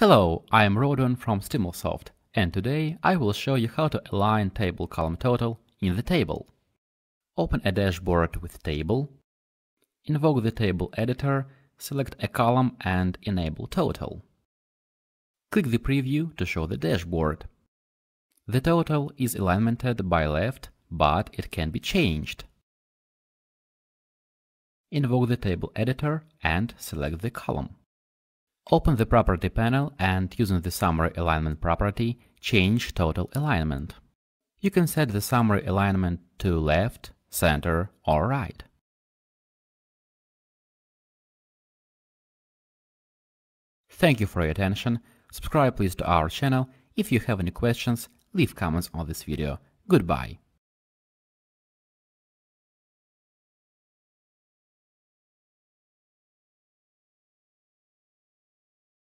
Hello, I am Rodon from Stimulsoft, and today I will show you how to align table column total in the table. Open a dashboard with table, invoke the table editor, select a column and enable total. Click the preview to show the dashboard. The total is alignmented by left, but it can be changed. Invoke the table editor and select the column. Open the property panel and using the summary alignment property, change total alignment. You can set the summary alignment to left, center or right. Thank you for your attention. Subscribe please to our channel. If you have any questions, leave comments on this video. Goodbye.